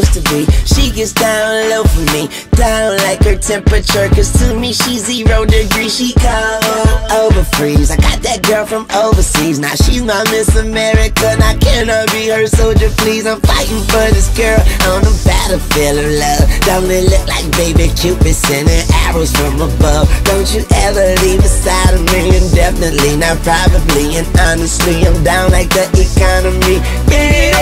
She gets down low for me. Down like her temperature, cause to me she's zero degrees. She cold over freeze. I got that girl from overseas. Now she's my Miss America. Now can I be her soldier, please? I'm fighting for this girl on the battlefield of love. Don't it look like baby Cupid sending arrows from above? Don't you ever leave aside of me indefinitely, not probably. And honestly, I'm down like the economy. Yeah,